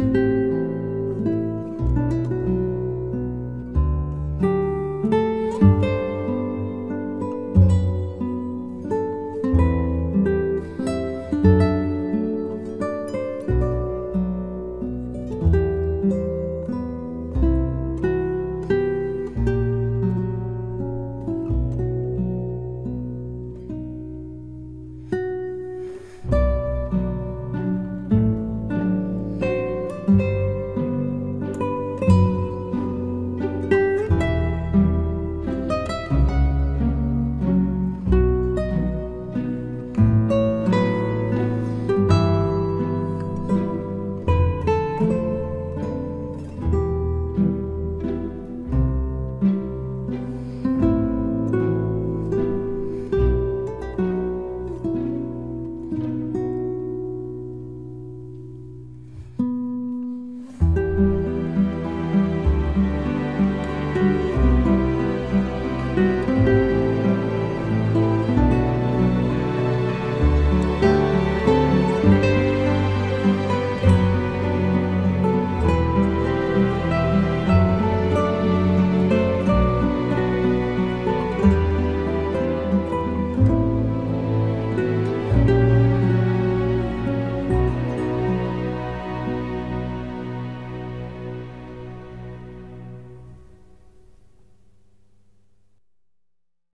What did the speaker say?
you.